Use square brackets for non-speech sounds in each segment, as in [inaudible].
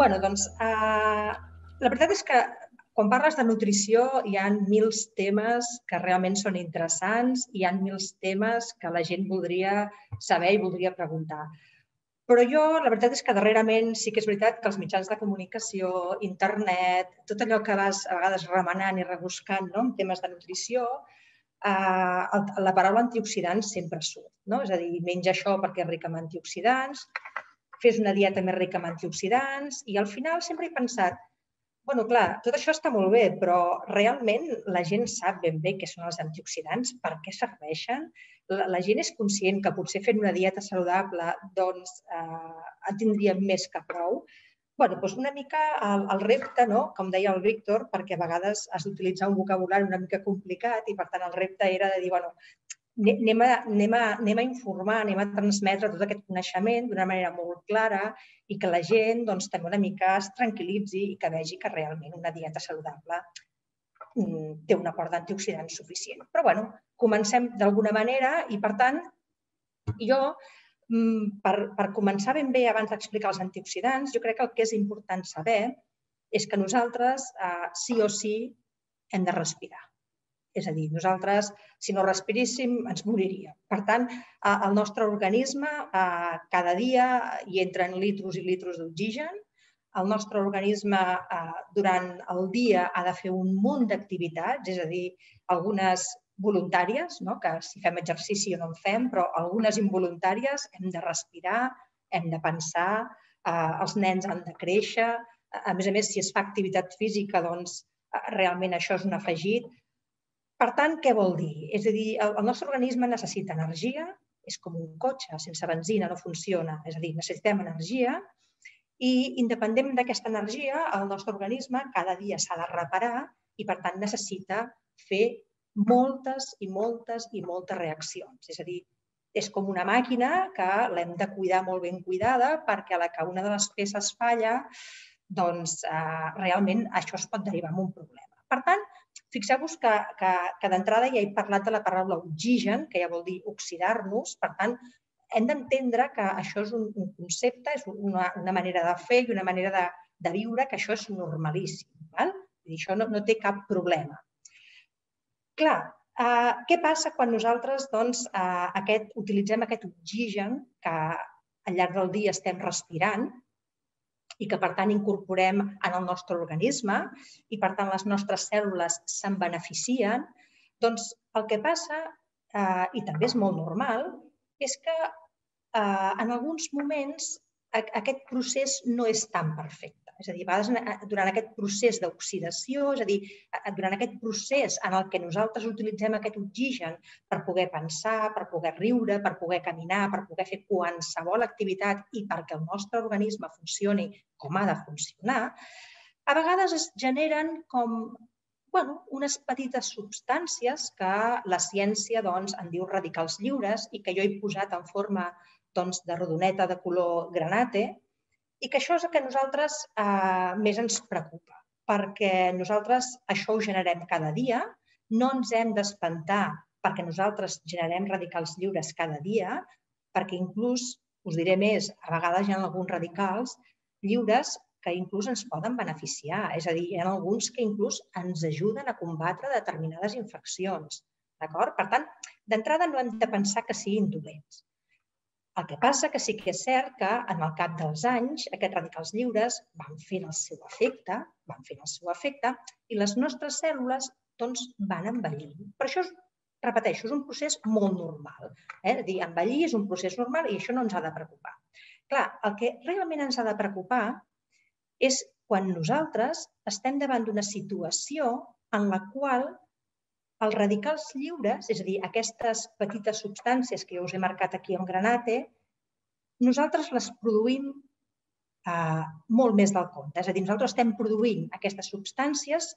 bueno, doncs, uh, la veritat és que quan parles de nutrició hi ha mils temes que realment són interessants, hi ha mils temes que la gent voldria saber i voldria preguntar. Però jo, la veritat és que darrerament sí que és veritat que els mitjans de comunicació, internet, tot allò que vas a vegades remenant i rebuscant no, en temes de nutrició, eh, la paraula antioxidants sempre surt. No? És a dir, menja això perquè és ric en antioxidants, fes una dieta més rica en antioxidants i al final sempre he pensat bueno, clar, tot això està molt bé, però realment la gent sap ben bé què són els antioxidants, per què serveixen. La, la gent és conscient que potser fent una dieta saludable doncs, eh, en tindríem més que prou. bueno, doncs una mica el, el repte, no? com deia el Víctor, perquè a vegades has d'utilitzar un vocabulari una mica complicat i per tant el repte era de dir, bueno, anem a, anem, a, anem a informar, anem a transmetre tot aquest coneixement d'una manera molt clara i que la gent doncs, també una mica es tranquil·litzi i que vegi que realment una dieta saludable mm, té un aport d'antioxidants suficient. Però bueno, comencem d'alguna manera i per tant jo mm, per, per començar ben bé abans d'explicar els antioxidants, jo crec que el que és important saber és que nosaltres eh, sí o sí hem de respirar. És a dir, nosaltres, si no respiréssim, ens moriríem. Per tant, el nostre organisme cada dia hi entren litros i litros d'oxigen. El nostre organisme durant el dia ha de fer un munt d'activitats, és a dir, algunes voluntàries, no? que si fem exercici o no en fem, però algunes involuntàries, hem de respirar, hem de pensar, eh, els nens han de créixer, a més a més, si es fa activitat física, doncs realment això és un afegit. Per tant, què vol dir? És a dir, el, nostre organisme necessita energia, és com un cotxe, sense benzina no funciona, és a dir, necessitem energia i independent d'aquesta energia, el nostre organisme cada dia s'ha de reparar i, per tant, necessita fer moltes i moltes i moltes reaccions. És a dir, és com una màquina que l'hem de cuidar molt ben cuidada perquè a la que una de les peces falla, doncs eh, realment això es pot derivar en un problema. Per tant, Fixeu-vos que, que, que d'entrada ja he parlat de la paraula oxigen, que ja vol dir oxidar-nos, per tant, hem d'entendre que això és un, un concepte, és una, una manera de fer i una manera de, de viure, que això és normalíssim. Val? I això no, no té cap problema. Clar, eh, què passa quan nosaltres doncs, eh, aquest, utilitzem aquest oxigen que al llarg del dia estem respirant i que, per tant, incorporem en el nostre organisme i, per tant, les nostres cèl·lules se'n beneficien, doncs el que passa, eh, i també és molt normal, és que eh, en alguns moments aquest procés no és tan perfecte. És a dir, a vegades durant aquest procés d'oxidació, és a dir, durant aquest procés en el que nosaltres utilitzem aquest oxigen per poder pensar, per poder riure, per poder caminar, per poder fer qualsevol activitat i perquè el nostre organisme funcioni com ha de funcionar, a vegades es generen com bueno, unes petites substàncies que la ciència doncs, en diu radicals lliures i que jo he posat en forma doncs, de rodoneta de color granate, i que això és el que a nosaltres eh, més ens preocupa, perquè nosaltres això ho generem cada dia, no ens hem d'espantar perquè nosaltres generem radicals lliures cada dia, perquè inclús, us diré més, a vegades hi ha alguns radicals lliures que inclús ens poden beneficiar. És a dir, hi ha alguns que inclús ens ajuden a combatre determinades infeccions. D'acord? Per tant, d'entrada no hem de pensar que siguin dolents. El que passa que sí que és cert que en el cap dels anys aquests radicals lliures van fent el seu efecte, van fent el seu efecte i les nostres cèl·lules doncs, van envellint. Per això, repeteixo, és un procés molt normal. Eh? Dir, envellir és un procés normal i això no ens ha de preocupar. Clar, el que realment ens ha de preocupar és quan nosaltres estem davant d'una situació en la qual els radicals lliures, és a dir, aquestes petites substàncies que jo us he marcat aquí en granate, nosaltres les produïm eh, molt més del compte. És a dir, nosaltres estem produint aquestes substàncies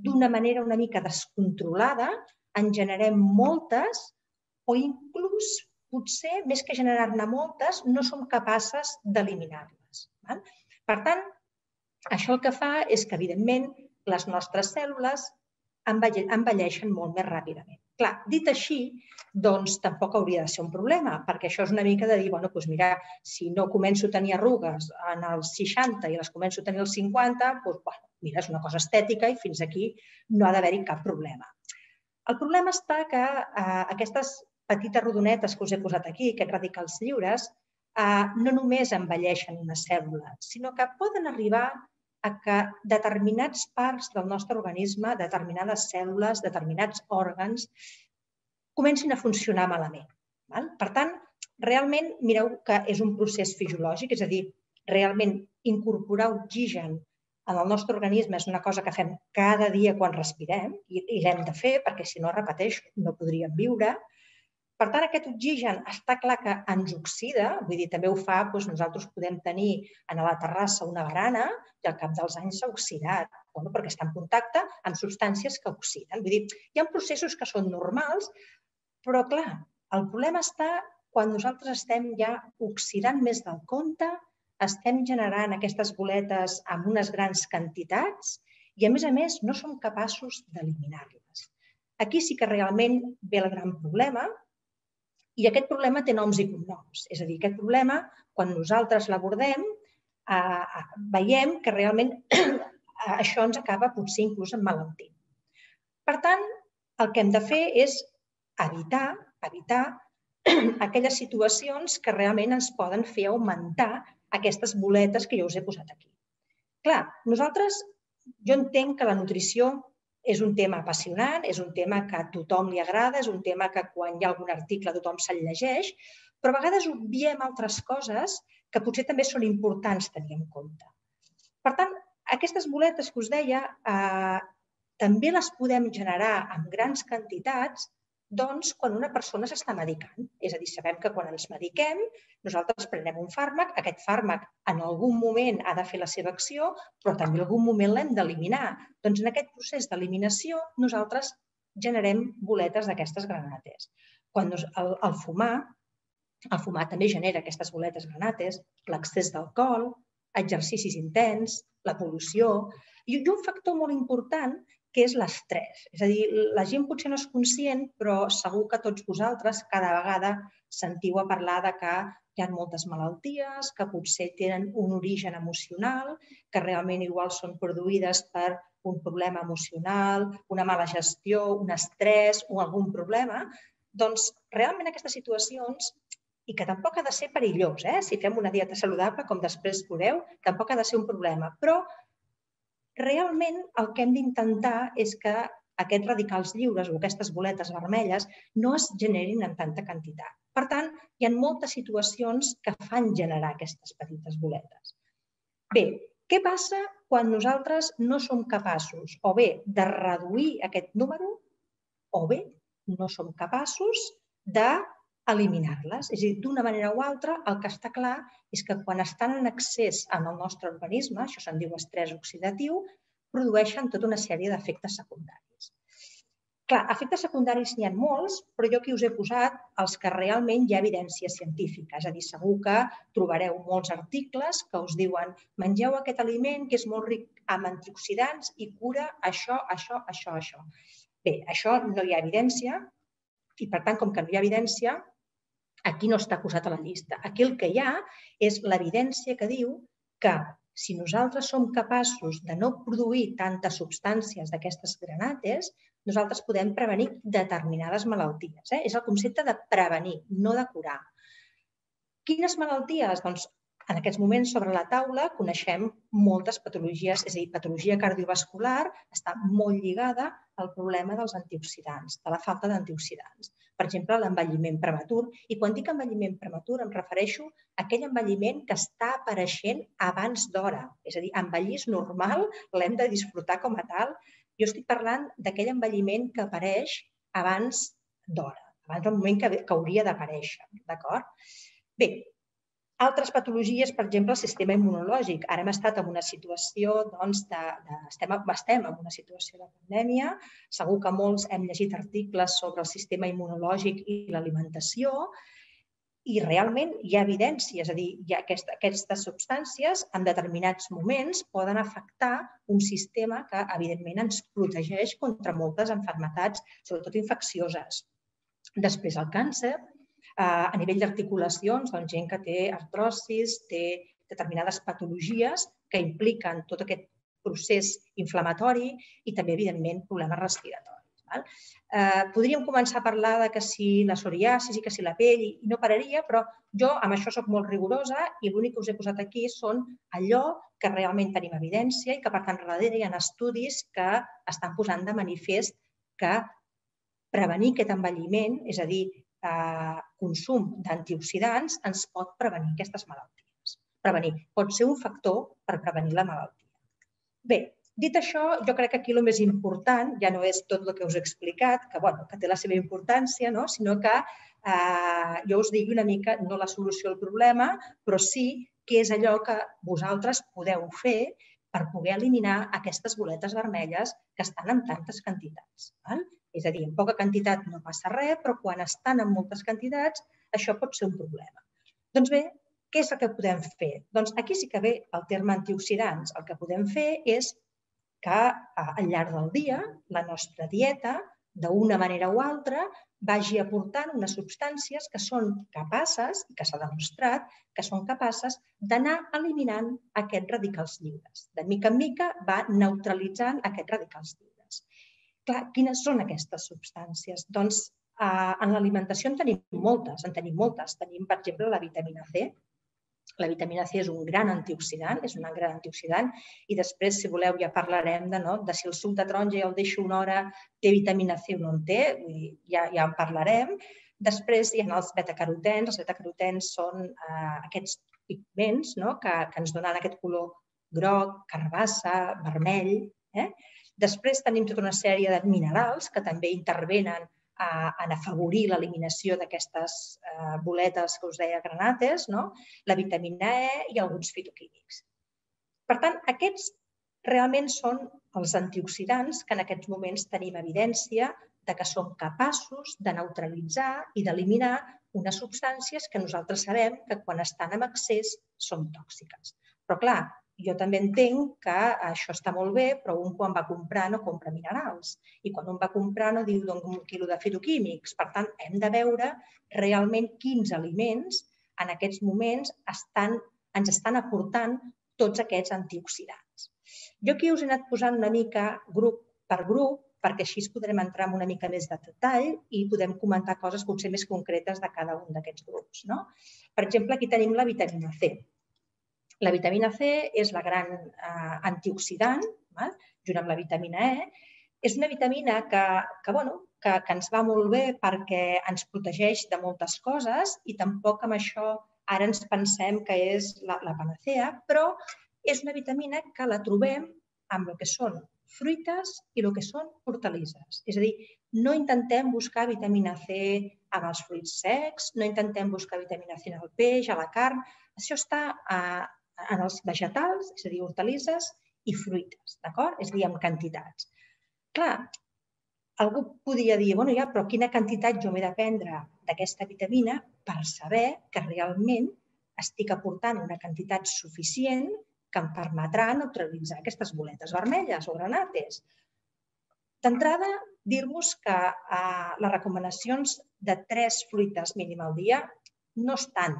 d'una manera una mica descontrolada, en generem moltes o inclús, potser, més que generar-ne moltes, no som capaces d'eliminar-les. Per tant, això el que fa és que, evidentment, les nostres cèl·lules envelleixen molt més ràpidament. Clar, dit així, doncs tampoc hauria de ser un problema, perquè això és una mica de dir, bueno, doncs mira, si no començo a tenir arrugues en els 60 i les començo a tenir als 50, doncs, bueno, mira, és una cosa estètica i fins aquí no ha d'haver-hi cap problema. El problema està que eh, aquestes petites rodonetes que us he posat aquí, aquests radicals lliures, eh, no només envelleixen una cèl·lula, sinó que poden arribar a que determinats parts del nostre organisme, determinades cèl·lules, determinats òrgans, comencin a funcionar malament. Val? Per tant, realment mireu que és un procés fisiològic, és a dir, realment incorporar oxigen en el nostre organisme és una cosa que fem cada dia quan respirem i, i l'hem de fer perquè si no, repeteixo, no podríem viure. Per tant, aquest oxigen està clar que ens oxida, vull dir, també ho fa, doncs nosaltres podem tenir a la terrassa una barana i al cap dels anys s'ha oxidat, bueno, perquè està en contacte amb substàncies que oxiden. Vull dir, hi ha processos que són normals, però clar, el problema està quan nosaltres estem ja oxidant més del compte, estem generant aquestes boletes amb unes grans quantitats i, a més a més, no som capaços d'eliminar-les. Aquí sí que realment ve el gran problema, i aquest problema té noms i cognoms. És a dir, aquest problema, quan nosaltres l'abordem, eh, veiem que realment [clears throat] això ens acaba potser inclús en malaltint. Per tant, el que hem de fer és evitar, evitar [clears throat] aquelles situacions que realment ens poden fer augmentar aquestes boletes que jo us he posat aquí. Clar, nosaltres, jo entenc que la nutrició és un tema apassionant, és un tema que a tothom li agrada, és un tema que quan hi ha algun article tothom se'l llegeix, però a vegades obviem altres coses que potser també són importants tenir en compte. Per tant, aquestes boletes que us deia eh, també les podem generar amb grans quantitats doncs, quan una persona s'està medicant. És a dir, sabem que quan ens mediquem, nosaltres prenem un fàrmac, aquest fàrmac en algun moment ha de fer la seva acció, però també en algun moment l'hem d'eliminar. Doncs en aquest procés d'eliminació nosaltres generem boletes d'aquestes granates. Quan el, el fumar, el fumar també genera aquestes boletes granates, l'accés d'alcohol, exercicis intens, la pol·lució, i un factor molt important què és l'estrès. És a dir, la gent potser no és conscient, però segur que tots vosaltres cada vegada sentiu a parlar de que hi ha moltes malalties, que potser tenen un origen emocional, que realment igual són produïdes per un problema emocional, una mala gestió, un estrès o algun problema, doncs realment aquestes situacions i que tampoc ha de ser perillós, eh? si fem una dieta saludable, com després veureu, tampoc ha de ser un problema, però realment el que hem d'intentar és que aquests radicals lliures o aquestes boletes vermelles no es generin en tanta quantitat. Per tant, hi ha moltes situacions que fan generar aquestes petites boletes. Bé, què passa quan nosaltres no som capaços o bé de reduir aquest número o bé no som capaços de eliminar-les. És a dir, d'una manera o altra, el que està clar és que quan estan en excés en el nostre organisme, això se'n diu estrès oxidatiu, produeixen tota una sèrie d'efectes secundaris. Clar, efectes secundaris n'hi ha molts, però jo aquí us he posat els que realment hi ha evidència científica. És a dir, segur que trobareu molts articles que us diuen mengeu aquest aliment que és molt ric en antioxidants i cura això, això, això, això. Bé, això no hi ha evidència i, per tant, com que no hi ha evidència, Aquí no està posat a la llista. Aquí el que hi ha és l'evidència que diu que si nosaltres som capaços de no produir tantes substàncies d'aquestes granates, nosaltres podem prevenir determinades malalties. Eh? És el concepte de prevenir, no de curar. Quines malalties? Doncs en aquests moments sobre la taula coneixem moltes patologies, és a dir, patologia cardiovascular està molt lligada al problema dels antioxidants, de la falta d'antioxidants. Per exemple, l'envelliment prematur. I quan dic envelliment prematur em refereixo a aquell envelliment que està apareixent abans d'hora. És a dir, envellir és normal, l'hem de disfrutar com a tal. Jo estic parlant d'aquell envelliment que apareix abans d'hora, abans del moment que, que hauria d'aparèixer. D'acord? Bé, altres patologies, per exemple, el sistema immunològic. Ara hem estat en una situació, doncs, de, de, estem, estem en una situació de pandèmia. Segur que molts hem llegit articles sobre el sistema immunològic i l'alimentació. i realment hi ha evidència, és a dir, hi ha aquesta, aquestes substàncies en determinats moments poden afectar un sistema que, evidentment, ens protegeix contra moltes enfermetats, sobretot infeccioses. Després, el càncer, a nivell d'articulacions, doncs, gent que té artrosis, té determinades patologies que impliquen tot aquest procés inflamatori i també, evidentment, problemes respiratoris. Val? Eh, podríem començar a parlar de que si la psoriasis i que si la pell, i no pararia, però jo amb això sóc molt rigorosa i l'únic que us he posat aquí són allò que realment tenim evidència i que, per tant, darrere hi ha estudis que estan posant de manifest que prevenir aquest envelliment, és a dir, eh, consum d'antioxidants, ens pot prevenir aquestes malalties. Prevenir pot ser un factor per prevenir la malaltia. Bé, dit això, jo crec que aquí el més important ja no és tot el que us he explicat, que, bueno, que té la seva importància, no? sinó que eh, jo us digui una mica, no la solució al problema, però sí què és allò que vosaltres podeu fer per poder eliminar aquestes boletes vermelles que estan en tantes quantitats. Val? És a dir, en poca quantitat no passa res, però quan estan en moltes quantitats, això pot ser un problema. Doncs bé, què és el que podem fer? Doncs aquí sí que ve el terme antioxidants. El que podem fer és que al llarg del dia la nostra dieta, d'una manera o altra, vagi aportant unes substàncies que són capaces, i que s'ha demostrat, que són capaces d'anar eliminant aquests radicals lliures. De mica en mica va neutralitzant aquests radicals lliures. Clar, quines són aquestes substàncies? Doncs eh, en l'alimentació en tenim moltes, en tenim moltes. Tenim, per exemple, la vitamina C, la vitamina C és un gran antioxidant, és un gran antioxidant i després, si voleu, ja parlarem de, no, de si el suc de taronja ja el deixo una hora, té vitamina C o no en té, ja, ja en parlarem. Després hi ha els betacarotens. Els betacarotens són eh, aquests pigments no? que, que ens donen aquest color groc, carbassa, vermell. Eh? Després tenim tota una sèrie de minerals que també intervenen en afavorir l'eliminació d'aquestes eh, boletes que us deia granates, no? la vitamina E i alguns fitoquímics. Per tant, aquests realment són els antioxidants que en aquests moments tenim evidència de que són capaços de neutralitzar i d'eliminar unes substàncies que nosaltres sabem que quan estan en excés són tòxiques. Però clar, jo també entenc que això està molt bé, però un quan va comprar no compra minerals. I quan un va comprar no diu doncs, un quilo de fitoquímics. Per tant, hem de veure realment quins aliments en aquests moments estan, ens estan aportant tots aquests antioxidants. Jo aquí us he anat posant una mica grup per grup perquè així podrem entrar en una mica més de detall i podem comentar coses potser més concretes de cada un d'aquests grups. No? Per exemple, aquí tenim la vitamina C. La vitamina C és la gran eh, antioxidant, val? junt amb la vitamina E. És una vitamina que, que, bueno, que, que ens va molt bé perquè ens protegeix de moltes coses i tampoc amb això ara ens pensem que és la, la panacea, però és una vitamina que la trobem amb el que són fruites i el que són hortalisses. És a dir, no intentem buscar vitamina C amb els fruits secs, no intentem buscar vitamina C en el peix, a la carn. Això està a, en els vegetals, és a dir, hortalisses i fruites, d'acord? És a dir, amb quantitats. Clar, algú podria dir, bueno, ja, però quina quantitat jo m'he de prendre d'aquesta vitamina per saber que realment estic aportant una quantitat suficient que em permetrà neutralitzar aquestes boletes vermelles o granates. D'entrada, dir-vos que eh, les recomanacions de tres fruites mínim al dia no estan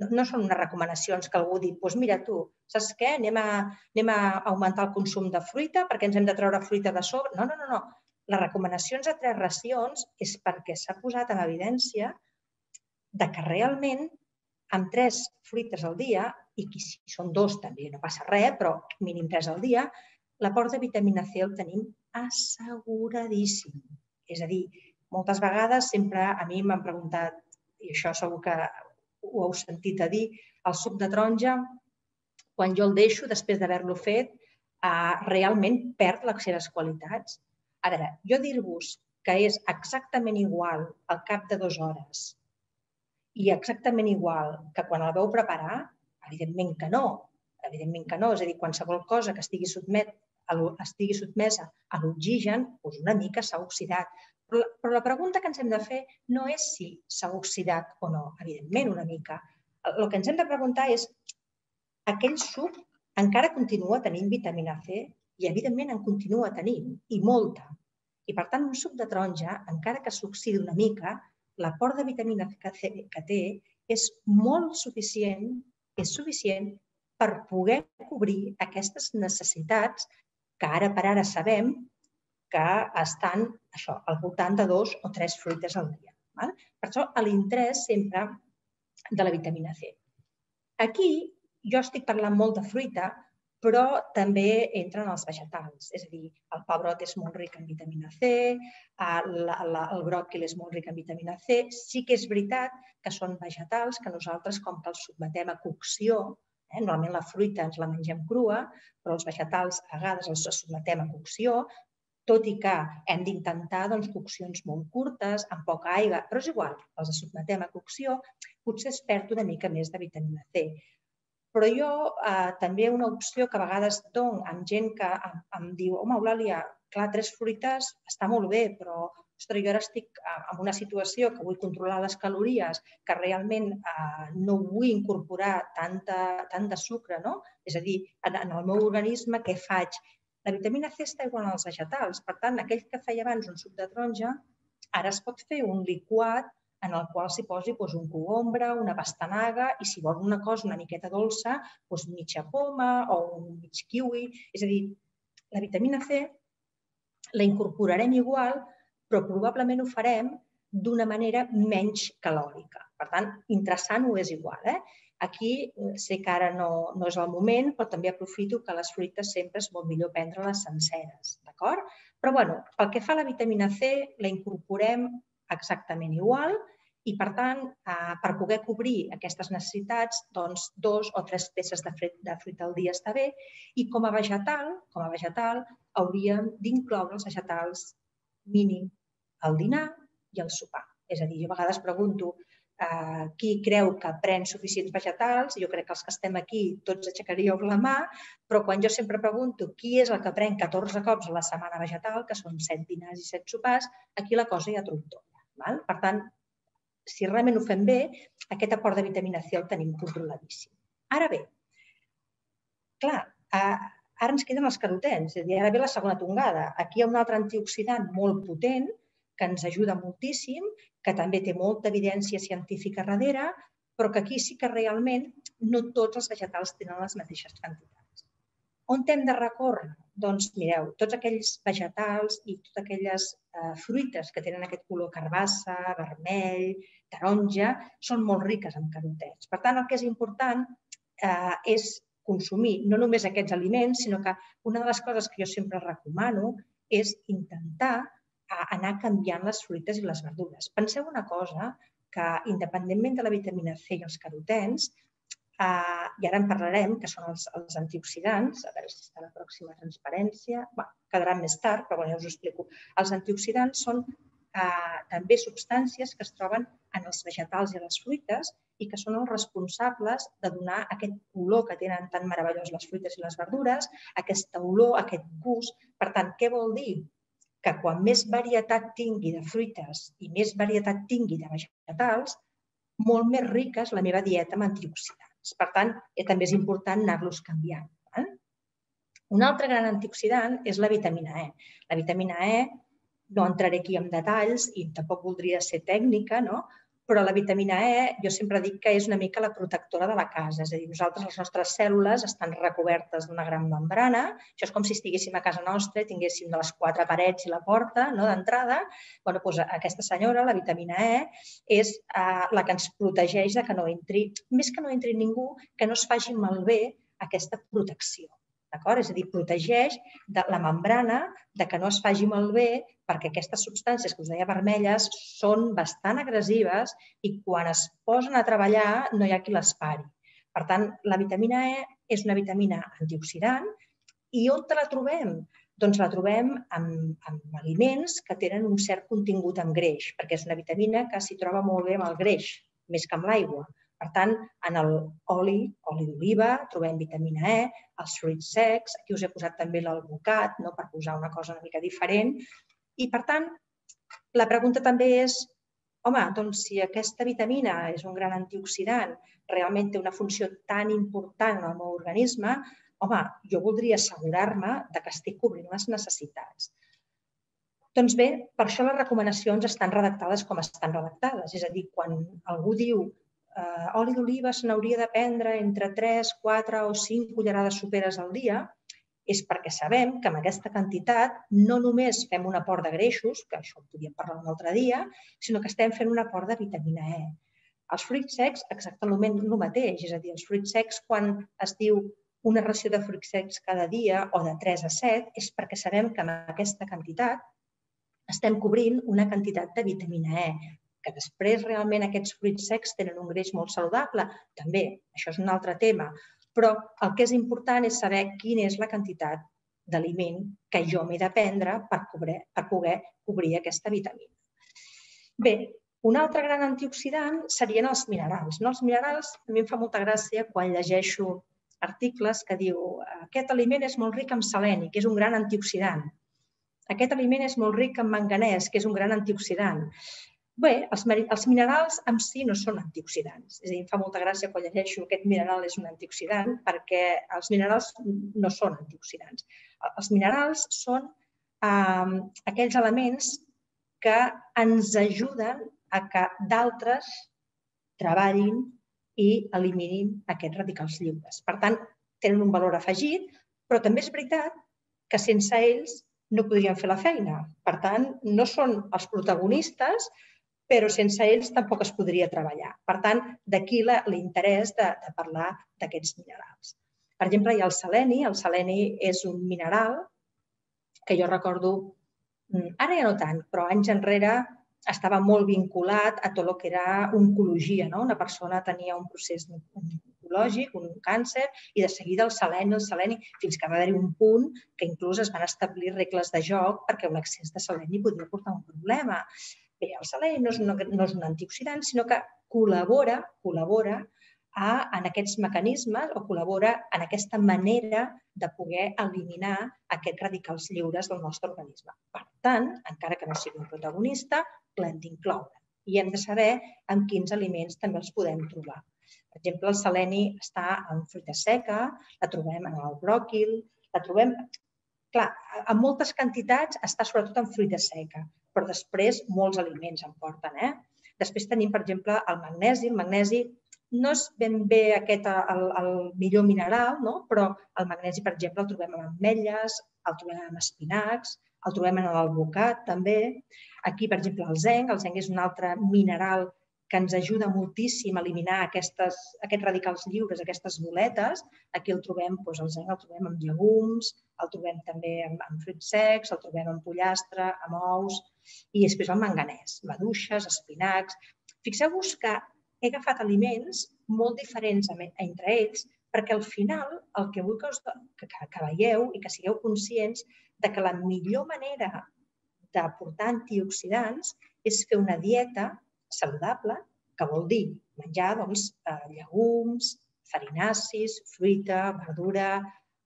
no són unes recomanacions que algú diu, doncs mira tu, saps què? Anem a, anem a augmentar el consum de fruita perquè ens hem de treure fruita de sobre. No, no, no, no. Les recomanacions a tres racions és perquè s'ha posat en evidència de que realment amb tres fruites al dia, i que si són dos també no passa res, però mínim tres al dia, l'aport de vitamina C el tenim asseguradíssim. És a dir, moltes vegades sempre a mi m'han preguntat, i això segur que ho heu sentit a dir, el suc de taronja, quan jo el deixo després d'haver-lo fet, eh, realment perd les seves qualitats. A veure, jo dir-vos que és exactament igual al cap de dues hores i exactament igual que quan el veu preparar, evidentment que no. Evidentment que no. És a dir, qualsevol cosa que estigui, sotmet, estigui sotmesa a l'oxigen, doncs una mica s'ha oxidat. Però, però la pregunta que ens hem de fer no és si s'ha oxidat o no, evidentment una mica. El que ens hem de preguntar és aquell suc encara continua tenint vitamina C i evidentment en continua tenint, i molta. I per tant, un suc de taronja, encara que s'oxidi una mica, l'aport de vitamina C que té és molt suficient, és suficient per poder cobrir aquestes necessitats que ara per ara sabem que estan això, al voltant de dos o tres fruites al dia. Val? Per això l'interès sempre de la vitamina C. Aquí jo estic parlant molt de fruita, però també entren els vegetals. És a dir, el pebrot és molt ric en vitamina C, el, el bròquil és molt ric en vitamina C. Sí que és veritat que són vegetals que nosaltres, com que els sotmetem a cocció, eh, normalment la fruita ens la mengem crua, però els vegetals a vegades els sotmetem a cocció, tot i que hem d'intentar doncs, coccions molt curtes, amb poca aigua, però és igual, els sotmetem a cocció, potser es perd una mica més de vitamina C. Però jo eh, també una opció que a vegades dono amb gent que em, em diu home, Eulàlia, clar, tres fruites està molt bé, però ostres, jo ara estic en una situació que vull controlar les calories, que realment eh, no vull incorporar tanta, tant de sucre, no? És a dir, en, en el meu organisme què faig? La vitamina C està igual als vegetals. Per tant, aquell que feia abans un suc de taronja, ara es pot fer un liquat en el qual s'hi posi doncs, un cogombre, una pastanaga i si vol una cosa una miqueta dolça, doncs mitja poma o un mig kiwi. És a dir, la vitamina C la incorporarem igual, però probablement ho farem d'una manera menys calòrica. Per tant, interessant ho és igual. Eh? Aquí eh, sé que ara no, no és el moment, però també aprofito que les fruites sempre és molt millor prendre-les senceres, d'acord? Però bueno, pel que fa a la vitamina C, la incorporem exactament igual i, per tant, eh, per poder cobrir aquestes necessitats, doncs, dos o tres peces de, fruit, de fruita al dia està bé. I com a vegetal, com a vegetal hauríem d'incloure els vegetals mínim al dinar i al sopar. És a dir, jo a vegades pregunto eh, qui creu que pren suficients vegetals, jo crec que els que estem aquí tots aixecaríeu la mà, però quan jo sempre pregunto qui és el que pren 14 cops a la setmana vegetal, que són 7 dinars i 7 sopars, aquí la cosa ja trontona. Val? Per tant, si realment ho fem bé, aquest aport de vitamina C el tenim controladíssim. Ara bé, clar, ara ens queden els carotens, és a dir, ara ve la segona tongada. Aquí hi ha un altre antioxidant molt potent que ens ajuda moltíssim, que també té molta evidència científica darrere, però que aquí sí que realment no tots els vegetals tenen les mateixes quantitats. On hem de recórrer? Doncs mireu, tots aquells vegetals i totes aquelles eh, fruites que tenen aquest color carbassa, vermell, taronja, són molt riques en carotets. Per tant, el que és important eh, és consumir no només aquests aliments, sinó que una de les coses que jo sempre recomano és intentar anar canviant les fruites i les verdures. Penseu una cosa, que independentment de la vitamina C i els carotens, Uh, I ara en parlarem, que són els, els antioxidants. A veure si està la pròxima transparència. Bé, quedarà més tard, però bueno, ja us ho explico. Els antioxidants són uh, també substàncies que es troben en els vegetals i a les fruites i que són els responsables de donar aquest color que tenen tan meravellós les fruites i les verdures, aquesta olor, aquest gust. Per tant, què vol dir? Que quan més varietat tingui de fruites i més varietat tingui de vegetals, molt més rica és la meva dieta amb antioxidants. Per tant, eh, també és important anar-los canviant. Eh? Un altre gran antioxidant és la vitamina E. La vitamina E, no entraré aquí en detalls i tampoc voldria ser tècnica, no? Però la vitamina E jo sempre dic que és una mica la protectora de la casa. És a dir, nosaltres, les nostres cèl·lules estan recobertes d'una gran membrana. Això és com si estiguéssim a casa nostra i tinguéssim de les quatre parets i la porta no, d'entrada. bueno, doncs aquesta senyora, la vitamina E, és eh, la que ens protegeix de que no entri, més que no entri ningú, que no es faci malbé aquesta protecció. D'acord? És a dir, protegeix de la membrana de que no es faci malbé perquè aquestes substàncies que us deia vermelles són bastant agressives i quan es posen a treballar no hi ha qui les pari. Per tant, la vitamina E és una vitamina antioxidant i on te la trobem? Doncs la trobem en, en aliments que tenen un cert contingut en greix, perquè és una vitamina que s'hi troba molt bé amb el greix, més que amb l'aigua. Per tant, en l'oli, oli d'oliva, trobem vitamina E, els fruits secs, aquí us he posat també l'albocat, no? per posar una cosa una mica diferent. I, per tant, la pregunta també és, home, doncs si aquesta vitamina és un gran antioxidant, realment té una funció tan important en el meu organisme, home, jo voldria assegurar-me de que estic cobrint les necessitats. Doncs bé, per això les recomanacions estan redactades com estan redactades. És a dir, quan algú diu eh, oli d'oliva se n'hauria de prendre entre 3, 4 o 5 cullerades soperes al dia, és perquè sabem que amb aquesta quantitat no només fem un aport de greixos, que això ho podíem parlar un altre dia, sinó que estem fent un aport de vitamina E. Els fruits secs, exactament el mateix, és a dir, els fruits secs, quan es diu una ració de fruits secs cada dia o de 3 a 7, és perquè sabem que amb aquesta quantitat estem cobrint una quantitat de vitamina E, que després realment aquests fruits secs tenen un greix molt saludable, també, això és un altre tema, però el que és important és saber quina és la quantitat d'aliment que jo m'he de prendre per, cobrir, per poder cobrir aquesta vitamina. Bé, un altre gran antioxidant serien els minerals. No? Els minerals a mi em fa molta gràcia quan llegeixo articles que diu aquest aliment és molt ric en seleni, que és un gran antioxidant. Aquest aliment és molt ric en manganès, que és un gran antioxidant. Bé, els, els minerals en si no són antioxidants. És a dir, em fa molta gràcia quan llegeixo aquest mineral és un antioxidant perquè els minerals no són antioxidants. Els minerals són eh, aquells elements que ens ajuden a que d'altres treballin i eliminin aquests radicals lliures. Per tant, tenen un valor afegit, però també és veritat que sense ells no podrien fer la feina. Per tant, no són els protagonistes, però sense ells tampoc es podria treballar. Per tant, d'aquí l'interès de, de parlar d'aquests minerals. Per exemple, hi ha el seleni. El seleni és un mineral que jo recordo, mm, ara ja no tant, però anys enrere estava molt vinculat a tot el que era oncologia. No? Una persona tenia un procés oncològic, un càncer, i de seguida el seleni, el seleni, fins que va haver-hi un punt que inclús es van establir regles de joc perquè un de seleni podia portar un problema. Bé, el seleni no és, una, no és un antioxidant, sinó que col·labora, col·labora a, en aquests mecanismes o col·labora en aquesta manera de poder eliminar aquests radicals lliures del nostre organisme. Per tant, encara que no sigui un protagonista, l'hem d'incloure. I hem de saber en quins aliments també els podem trobar. Per exemple, el seleni està en fruita seca, la trobem en el bròquil, la trobem... Clar, en moltes quantitats està sobretot en fruita seca, però després molts aliments en porten. Eh? Després tenim, per exemple, el magnesi. El magnesi no és ben bé aquest el, el millor mineral, no? però el magnesi, per exemple, el trobem en ametlles, el trobem en espinacs, el trobem en l'alvocat també. Aquí, per exemple, el zinc. El zinc és un altre mineral ens ajuda moltíssim a eliminar aquestes, aquests radicals lliures, aquestes boletes. Aquí el trobem, doncs, el zinc el trobem amb llegums, el trobem també amb, amb fruits secs, el trobem amb pollastre, amb ous, i després el manganès, maduixes, espinacs. Fixeu-vos que he agafat aliments molt diferents entre ells perquè al final el que vull que, us, que, que veieu i que sigueu conscients de que la millor manera d'aportar antioxidants és fer una dieta saludable, que vol dir menjar doncs, eh, llegums, farinacis, fruita, verdura,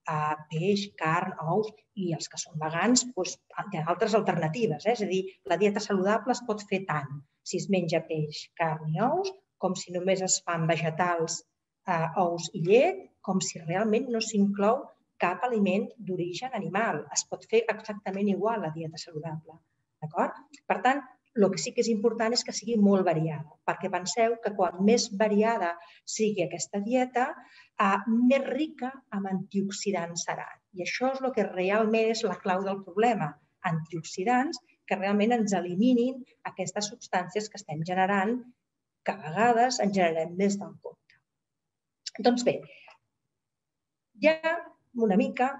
eh, peix, carn, ous i els que són vegans doncs, hi ha altres alternatives. Eh? És a dir, la dieta saludable es pot fer tant si es menja peix, carn i ous, com si només es fan vegetals, eh, ous i llet, com si realment no s'inclou cap aliment d'origen animal. Es pot fer exactament igual la dieta saludable. D'acord? Per tant, el que sí que és important és que sigui molt variada, perquè penseu que quan més variada sigui aquesta dieta, eh, més rica amb antioxidants serà. I això és el que realment és la clau del problema. Antioxidants que realment ens eliminin aquestes substàncies que estem generant, que a vegades en generem més del compte. Doncs bé, ja una mica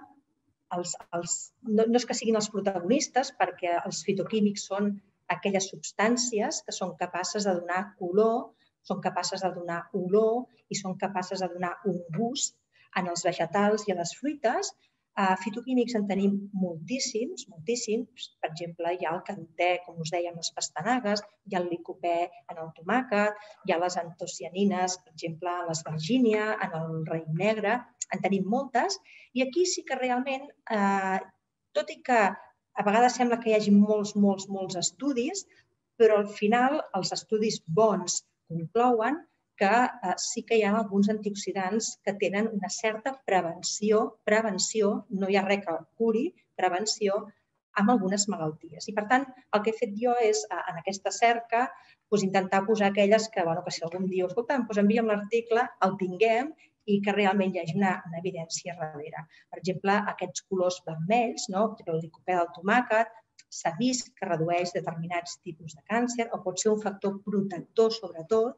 els, els, no, no és que siguin els protagonistes, perquè els fitoquímics són aquelles substàncies que són capaces de donar color, són capaces de donar olor i són capaces de donar un gust en els vegetals i a les fruites. Uh, fitoquímics en tenim moltíssims, moltíssims. Per exemple, hi ha el cantè, com us dèiem, les pastanagues, hi ha el licopè en el tomàquet, hi ha les antocianines, per exemple, en l'esvergínia, en el raïm negre, en tenim moltes. I aquí sí que realment, eh, tot i que a vegades sembla que hi hagi molts, molts, molts estudis, però al final els estudis bons conclouen que eh, sí que hi ha alguns antioxidants que tenen una certa prevenció, prevenció, no hi ha res que curi, prevenció, amb algunes malalties. I, per tant, el que he fet jo és, eh, en aquesta cerca, doncs, intentar posar aquelles que, bueno, que si algun dia, escolta, doncs envia'm l'article, el tinguem i que realment hi hagi una, una evidència darrere. Per exemple, aquests colors vermells, no? el licopè del tomàquet, s'ha vist que redueix determinats tipus de càncer o pot ser un factor protector, sobretot,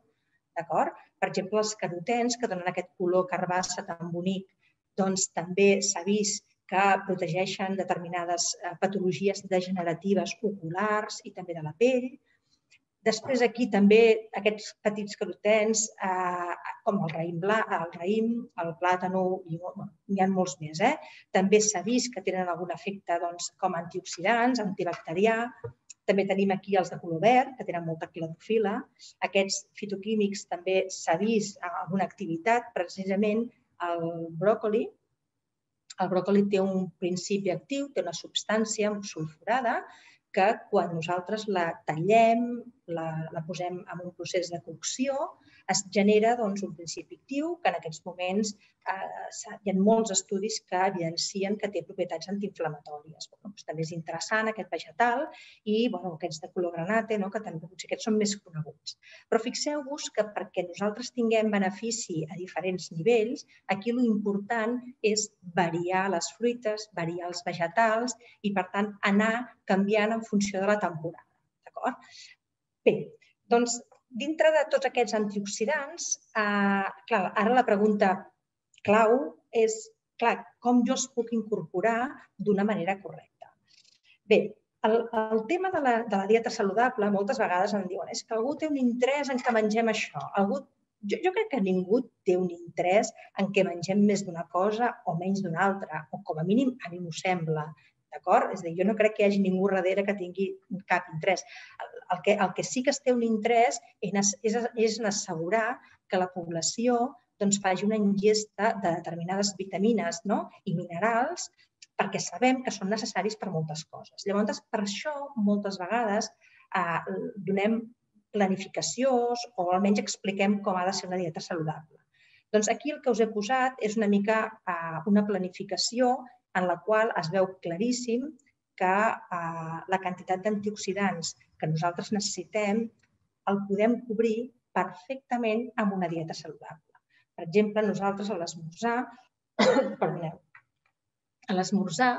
D'acord? Per exemple, els carotens, que donen aquest color carbassa tan bonic, doncs també s'ha vist que protegeixen determinades eh, patologies degeneratives oculars i també de la pell. Després aquí també aquests petits carotens, eh, com el raïm, bla, el raïm, el plàtano, n'hi ha molts més. Eh? També s'ha vist que tenen algun efecte doncs, com antioxidants, antibacterià, també tenim aquí els de color verd, que tenen molta clorofila. Aquests fitoquímics també s'ha vist alguna activitat, precisament el bròcoli. El bròcoli té un principi actiu, té una substància sulfurada que quan nosaltres la tallem, la, la posem en un procés de cocció, es genera doncs, un principi actiu que en aquests moments eh, hi ha molts estudis que evidencien que té propietats antiinflamatòries. Bueno, doncs, també és interessant aquest vegetal i bueno, aquests de color granate, no? que també potser aquests són més coneguts. Però fixeu-vos que perquè nosaltres tinguem benefici a diferents nivells, aquí l'important és variar les fruites, variar els vegetals i, per tant, anar canviant en funció de la temporada. D'acord? Bé, doncs dintre de tots aquests antioxidants, eh, clar, ara la pregunta clau és, clar, com jo els puc incorporar d'una manera correcta. Bé, el, el tema de la, de la dieta saludable, moltes vegades em diuen és que algú té un interès en que mengem això. Algú, jo, jo crec que ningú té un interès en que mengem més d'una cosa o menys d'una altra, o com a mínim a mi m'ho sembla. D'acord? És a dir, jo no crec que hi hagi ningú darrere que tingui cap interès. El que, el que sí que es té un interès és, és, és assegurar que la població doncs, faci una ingesta de determinades vitamines no? i minerals perquè sabem que són necessaris per moltes coses. Llavors, per això, moltes vegades eh, donem planificacions o almenys expliquem com ha de ser una dieta saludable. Doncs aquí el que us he posat és una mica eh, una planificació en la qual es veu claríssim que eh, la quantitat d'antioxidants que nosaltres necessitem el podem cobrir perfectament amb una dieta saludable. Per exemple, nosaltres a l'esmorzar, [coughs] perdoneu, a l'esmorzar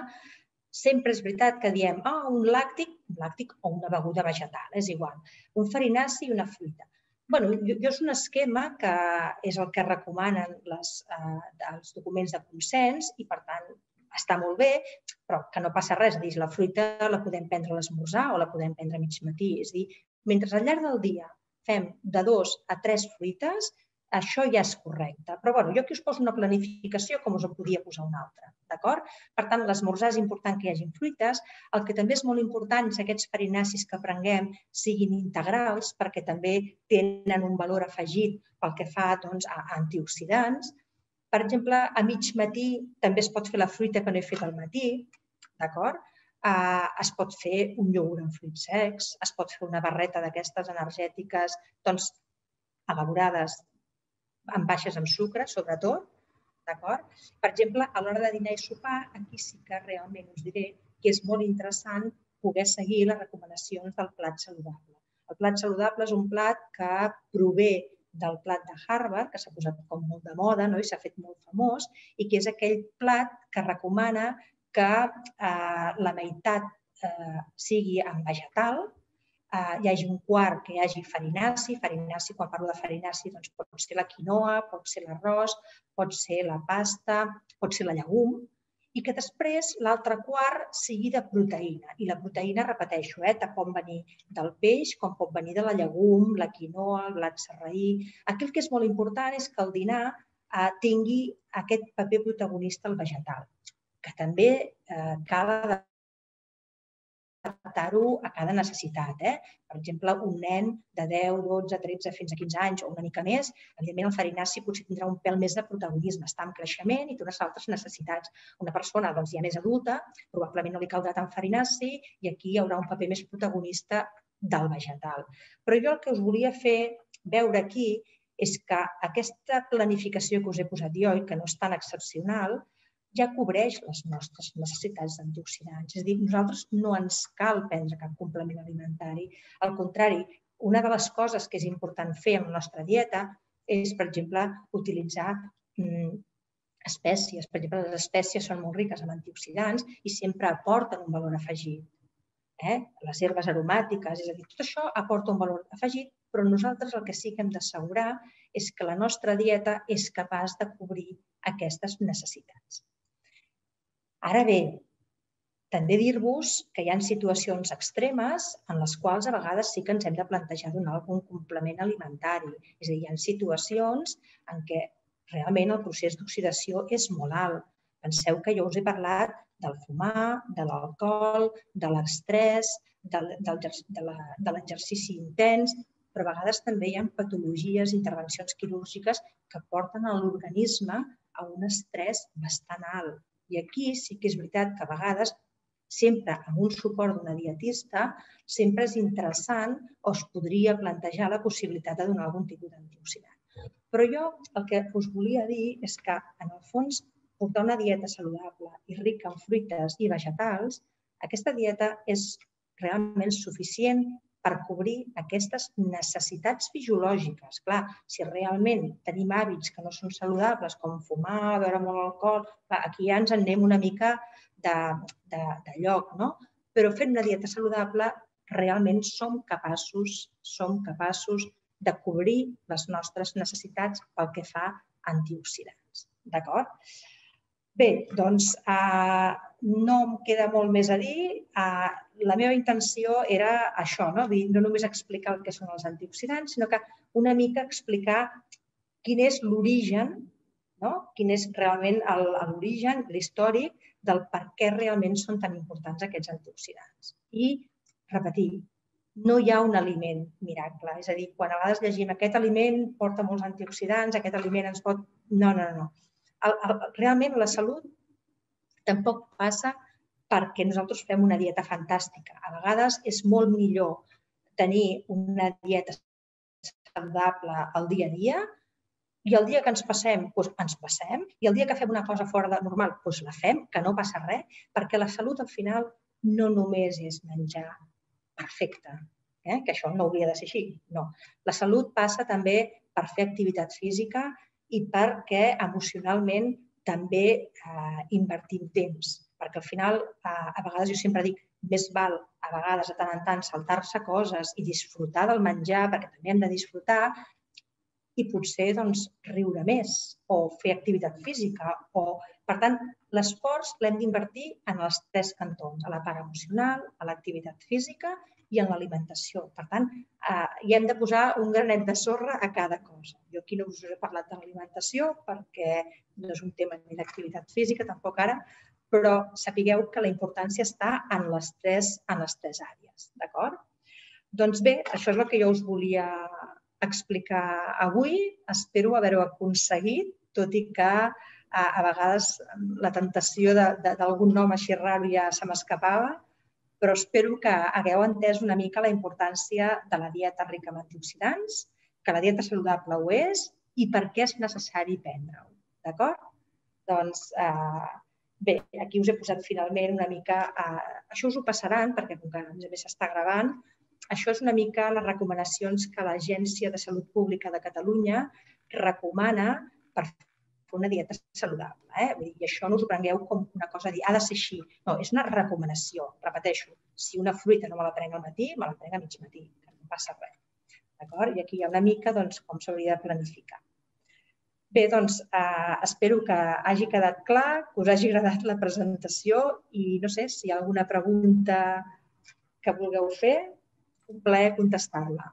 sempre és veritat que diem oh, un làctic, un làctic o una beguda vegetal, és igual, un farinaci i una fruita. bueno, jo, jo és un esquema que és el que recomanen les, eh, els documents de consens i, per tant, està molt bé, però que no passa res. Dir, la fruita la podem prendre a l'esmorzar o la podem prendre a mig matí. És dir, mentre al llarg del dia fem de dos a tres fruites, això ja és correcte. Però bueno, jo aquí us poso una planificació com us en podia posar una altra. D'acord? Per tant, l'esmorzar és important que hi hagi fruites. El que també és molt important és que aquests farinacis que prenguem siguin integrals perquè també tenen un valor afegit pel que fa doncs, a antioxidants. Per exemple, a mig matí també es pot fer la fruita que no he fet al matí, d'acord? Uh, es pot fer un iogurt amb fruits secs, es pot fer una barreta d'aquestes energètiques doncs, elaborades amb baixes en sucre, sobretot, d'acord? Per exemple, a l'hora de dinar i sopar, aquí sí que realment us diré que és molt interessant poder seguir les recomanacions del plat saludable. El plat saludable és un plat que prové del plat de Harvard, que s'ha posat com molt de moda no? i s'ha fet molt famós, i que és aquell plat que recomana que eh, la meitat eh, sigui en vegetal, eh, hi hagi un quart que hi hagi farinaci. Farinaci, quan parlo de farinaci, doncs pot ser la quinoa, pot ser l'arròs, pot ser la pasta, pot ser la llegum, i que després l'altre quart sigui de proteïna. I la proteïna, repeteixo, eh, pot venir del peix, com pot venir de la llegum, la quinoa, el blat serraí. Aquí el que és molt important és que el dinar eh, tingui aquest paper protagonista el vegetal, que també eh, cal adaptar-ho a cada necessitat. Eh? Per exemple, un nen de 10, 12, 13, fins a 15 anys o una mica més, evidentment el farinaci potser tindrà un pèl més de protagonisme, està en creixement i té unes altres necessitats. Una persona doncs, ja més adulta, probablement no li caldrà tant farinaci i aquí hi haurà un paper més protagonista del vegetal. Però jo el que us volia fer veure aquí és que aquesta planificació que us he posat jo i que no és tan excepcional, ja cobreix les nostres necessitats d'antioxidants. És a dir, nosaltres no ens cal prendre cap complement alimentari. Al contrari, una de les coses que és important fer en la nostra dieta és, per exemple, utilitzar mm, espècies. Per exemple, les espècies són molt riques en antioxidants i sempre aporten un valor afegit. Eh? Les herbes aromàtiques, és a dir, tot això aporta un valor afegit, però nosaltres el que sí que hem d'assegurar és que la nostra dieta és capaç de cobrir aquestes necessitats. Ara bé, també dir-vos que hi ha situacions extremes en les quals a vegades sí que ens hem de plantejar donar algun complement alimentari. És a dir, hi ha situacions en què realment el procés d'oxidació és molt alt. Penseu que jo us he parlat del fumar, de l'alcohol, de l'estrès, de l'exercici intens, però a vegades també hi ha patologies, intervencions quirúrgiques que porten a l'organisme a un estrès bastant alt. I aquí sí que és veritat que a vegades, sempre amb un suport d'una dietista, sempre és interessant o es podria plantejar la possibilitat de donar algun tipus d'antioxidant. Però jo el que us volia dir és que, en el fons, portar una dieta saludable i rica en fruites i vegetals, aquesta dieta és realment suficient per cobrir aquestes necessitats fisiològiques. Clar, si realment tenim hàbits que no són saludables, com fumar, beure molt alcohol, clar, aquí ja ens en anem una mica de, de, de lloc, no? Però fent una dieta saludable realment som capaços, som capaços de cobrir les nostres necessitats pel que fa a antioxidants. D'acord? Bé, doncs eh, no em queda molt més a dir. Eh, la meva intenció era això, no? Dir, no només explicar el que són els antioxidants, sinó que una mica explicar quin és l'origen, no? quin és realment l'origen, l'històric del per què realment són tan importants aquests antioxidants. I, repetir, no hi ha un aliment miracle. És a dir, quan a vegades llegim aquest aliment porta molts antioxidants, aquest aliment ens pot... No, no, no. El, el, realment la salut tampoc passa perquè nosaltres fem una dieta fantàstica. A vegades és molt millor tenir una dieta saludable al dia a dia i el dia que ens passem, doncs ens passem, i el dia que fem una cosa fora de normal, doncs la fem, que no passa res, perquè la salut al final no només és menjar perfecte, eh? que això no hauria de ser així, no. La salut passa també per fer activitat física i perquè emocionalment també eh, invertim temps perquè al final, a vegades jo sempre dic, més val a vegades de tant en tant saltar-se coses i disfrutar del menjar, perquè també hem de disfrutar, i potser doncs, riure més o fer activitat física. O... Per tant, l'esforç l'hem d'invertir en els tres cantons, a la part emocional, a l'activitat física i en l'alimentació. Per tant, eh, hi hem de posar un granet de sorra a cada cosa. Jo aquí no us he parlat de l'alimentació perquè no és un tema ni d'activitat física, tampoc ara, però sapigueu que la importància està en les tres, en les tres àrees. D'acord? Doncs bé, això és el que jo us volia explicar avui. Espero haver-ho aconseguit, tot i que a, a vegades la tentació d'algun nom així raro ja se m'escapava, però espero que hagueu entès una mica la importància de la dieta rica en antioxidants, que la dieta saludable ho és i per què és necessari prendre-ho. D'acord? Doncs eh, Bé, aquí us he posat finalment una mica... Eh, això us ho passaran, perquè com que a més a més s'està gravant, això és una mica les recomanacions que l'Agència de Salut Pública de Catalunya recomana per fer una dieta saludable. Eh? Vull dir, I això no us ho prengueu com una cosa de dir, ha de ser així. No, és una recomanació. Repeteixo, si una fruita no me la prenc al matí, me la prenc a mig matí, que no passa res. D'acord? I aquí hi ha una mica doncs, com s'hauria de planificar. Bé, doncs eh, espero que hagi quedat clar, que us hagi agradat la presentació i no sé si hi ha alguna pregunta que vulgueu fer, un plaer contestar-la.